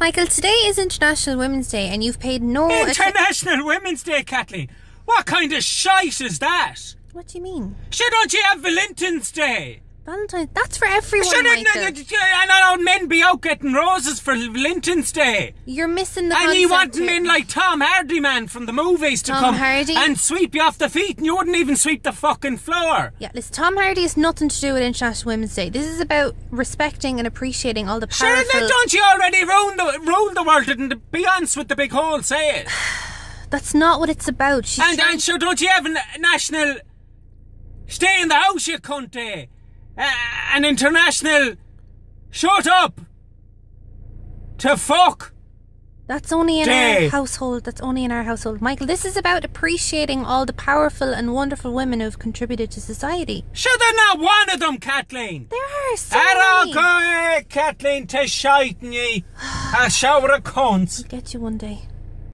Michael, today is International Women's Day and you've paid no International Women's Day, Kathleen. What kind of shite is that? What do you mean? Sure, don't you have Valentine's Day? Valentine's that's for everyone, Should and all men be out getting roses for Linton's Day? You're missing the And you want here. men like Tom Hardy, man, from the movies to Tom come Hardy? and sweep you off the feet, and you wouldn't even sweep the fucking floor. Yeah, listen, Tom Hardy has nothing to do with International Women's Day. This is about respecting and appreciating all the Sure, powerful then don't you already rule the rule the world? Didn't the Beyonce with the big hole say it? That's not what it's about. She's and and sure, don't you have a national? Stay in the house, you cunt. eh? An international. Shut up. To fuck. That's only in Day. our household. That's only in our household. Michael, this is about appreciating all the powerful and wonderful women who have contributed to society. Sure, they're not one of them, Kathleen. There are so many. go, Kathleen, to shite ye. A shower of cunts. Get you one day.